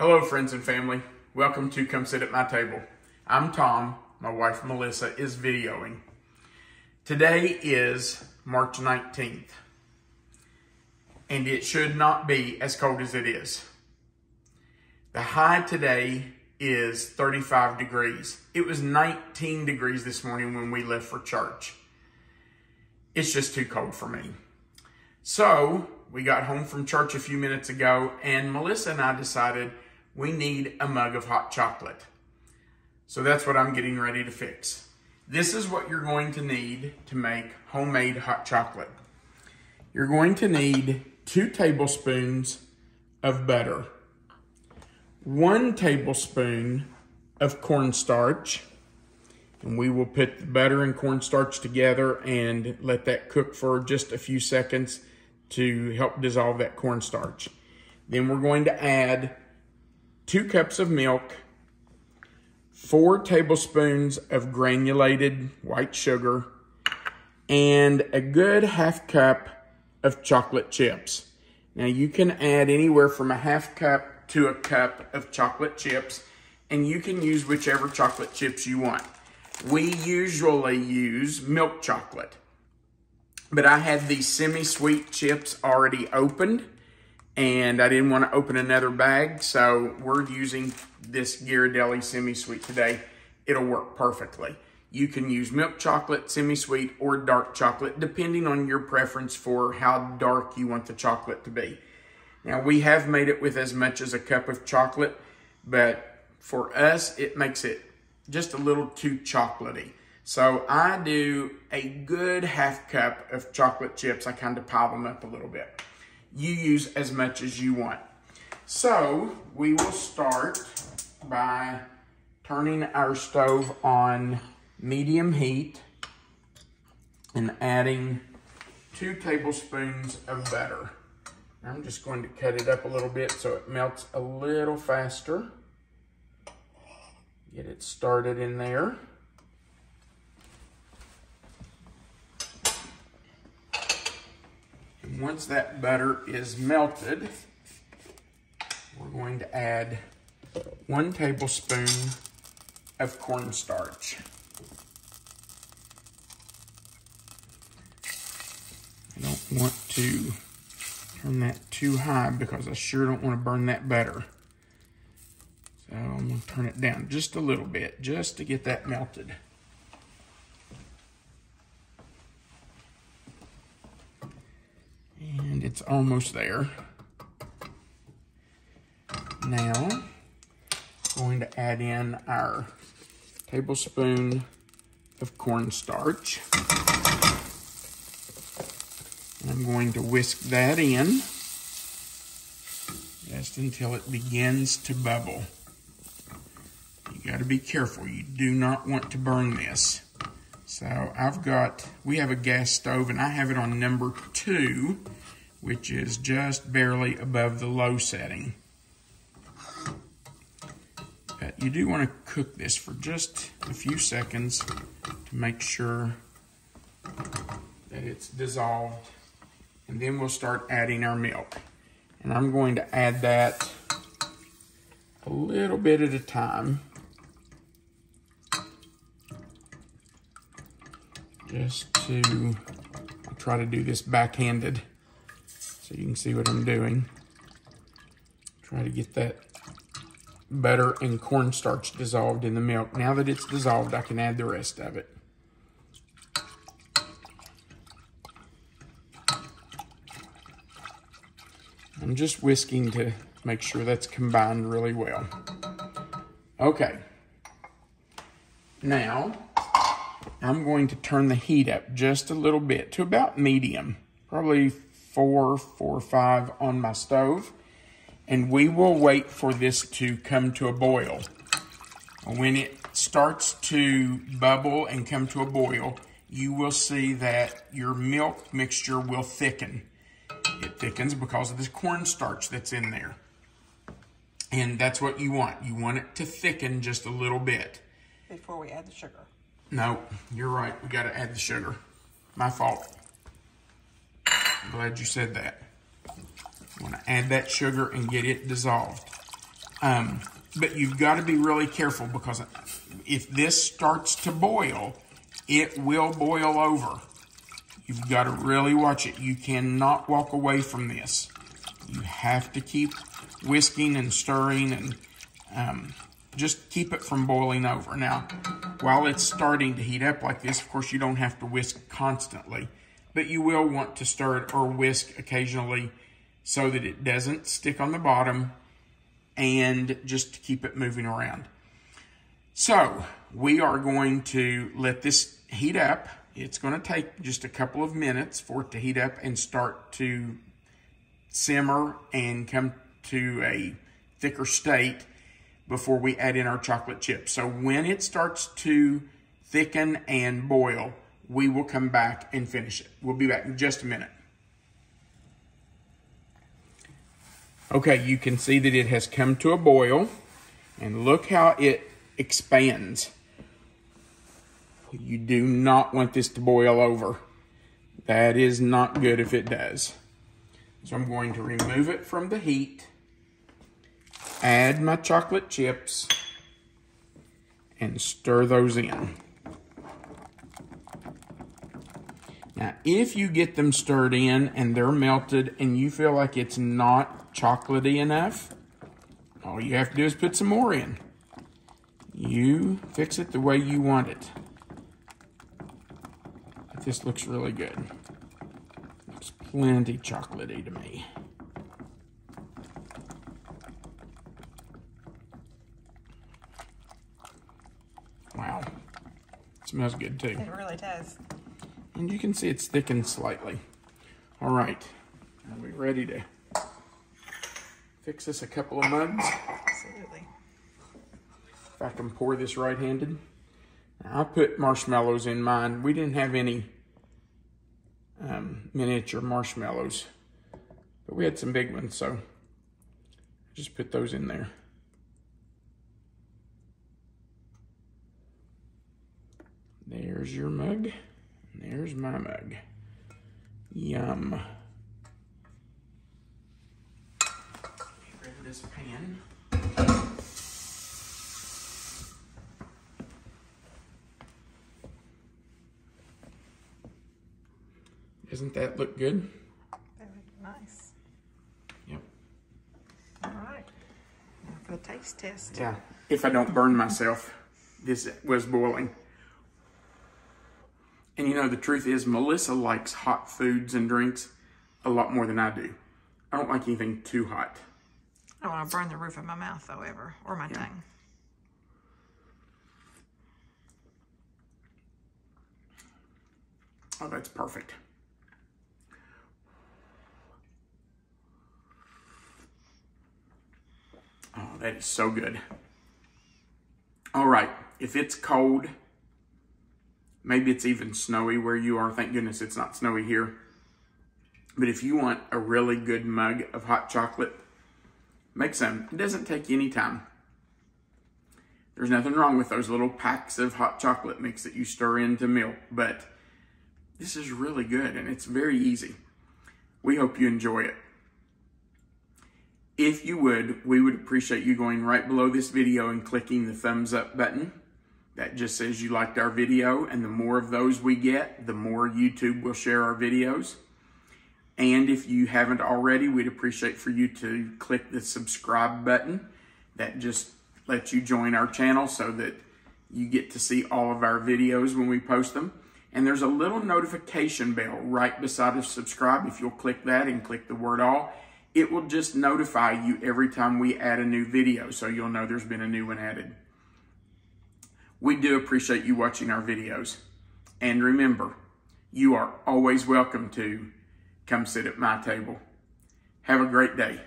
Hello, friends and family. Welcome to Come Sit at My Table. I'm Tom. My wife Melissa is videoing. Today is March 19th, and it should not be as cold as it is. The high today is 35 degrees. It was 19 degrees this morning when we left for church. It's just too cold for me. So we got home from church a few minutes ago, and Melissa and I decided we need a mug of hot chocolate. So that's what I'm getting ready to fix. This is what you're going to need to make homemade hot chocolate. You're going to need two tablespoons of butter, one tablespoon of cornstarch, and we will put the butter and cornstarch together and let that cook for just a few seconds to help dissolve that cornstarch. Then we're going to add two cups of milk, four tablespoons of granulated white sugar, and a good half cup of chocolate chips. Now you can add anywhere from a half cup to a cup of chocolate chips, and you can use whichever chocolate chips you want. We usually use milk chocolate. But I had these semi-sweet chips already opened and I didn't want to open another bag. So we're using this Ghirardelli semi-sweet today. It'll work perfectly. You can use milk chocolate, semi-sweet, or dark chocolate, depending on your preference for how dark you want the chocolate to be. Now, we have made it with as much as a cup of chocolate, but for us, it makes it just a little too chocolatey. So I do a good half cup of chocolate chips. I kind of pile them up a little bit. You use as much as you want. So we will start by turning our stove on medium heat and adding two tablespoons of butter. I'm just going to cut it up a little bit so it melts a little faster. Get it started in there. Once that butter is melted, we're going to add one tablespoon of cornstarch. I don't want to turn that too high because I sure don't want to burn that butter. So I'm going to turn it down just a little bit, just to get that melted. And it's almost there. Now, going to add in our tablespoon of cornstarch. I'm going to whisk that in just until it begins to bubble. You got to be careful. You do not want to burn this. So I've got, we have a gas stove and I have it on number two, which is just barely above the low setting. But you do want to cook this for just a few seconds to make sure that it's dissolved. And then we'll start adding our milk. And I'm going to add that a little bit at a time. just to I'll try to do this backhanded so you can see what I'm doing. Try to get that butter and cornstarch dissolved in the milk. Now that it's dissolved, I can add the rest of it. I'm just whisking to make sure that's combined really well. Okay. Now, I'm going to turn the heat up just a little bit to about medium, probably four, four five on my stove. And we will wait for this to come to a boil. When it starts to bubble and come to a boil, you will see that your milk mixture will thicken. It thickens because of this cornstarch that's in there. And that's what you want. You want it to thicken just a little bit. Before we add the sugar. No, you're right. We got to add the sugar. My fault. I'm glad you said that. You want to add that sugar and get it dissolved. Um, but you've got to be really careful because if this starts to boil, it will boil over. You've got to really watch it. You cannot walk away from this. You have to keep whisking and stirring and um, just keep it from boiling over. Now, while it's starting to heat up like this, of course, you don't have to whisk constantly, but you will want to stir it or whisk occasionally so that it doesn't stick on the bottom and just to keep it moving around. So we are going to let this heat up. It's going to take just a couple of minutes for it to heat up and start to simmer and come to a thicker state before we add in our chocolate chips. So when it starts to thicken and boil, we will come back and finish it. We'll be back in just a minute. Okay, you can see that it has come to a boil. And look how it expands. You do not want this to boil over. That is not good if it does. So I'm going to remove it from the heat, add my chocolate chips, and stir those in. Now, if you get them stirred in and they're melted and you feel like it's not chocolatey enough, all you have to do is put some more in. You fix it the way you want it. But this looks really good. Looks plenty chocolatey to me. Wow. It smells good too. It really does. And you can see it's thickened slightly. All right, are we ready to fix this a couple of mugs? Absolutely. If I can pour this right-handed. I put marshmallows in mine. We didn't have any um, miniature marshmallows, but we had some big ones, so just put those in there. There's your mug. There's my mug. Yum. Get rid of this pan. Doesn't that look good? Very nice. Yep. All right. Now for the taste test. Yeah. If I don't burn myself, this was boiling. And you know, the truth is, Melissa likes hot foods and drinks a lot more than I do. I don't like anything too hot. I don't want to burn the roof of my mouth, though, ever, or my tongue. Oh, that's perfect. Oh, that is so good. All right, if it's cold, maybe it's even snowy where you are. Thank goodness it's not snowy here. But if you want a really good mug of hot chocolate, make some. It doesn't take any time. There's nothing wrong with those little packs of hot chocolate mix that you stir into milk, but this is really good and it's very easy. We hope you enjoy it. If you would, we would appreciate you going right below this video and clicking the thumbs up button. That just says you liked our video and the more of those we get, the more YouTube will share our videos. And if you haven't already, we'd appreciate for you to click the subscribe button. That just lets you join our channel so that you get to see all of our videos when we post them. And there's a little notification bell right beside the subscribe. If you'll click that and click the word all, it will just notify you every time we add a new video. So you'll know there's been a new one added. We do appreciate you watching our videos. And remember, you are always welcome to come sit at my table. Have a great day.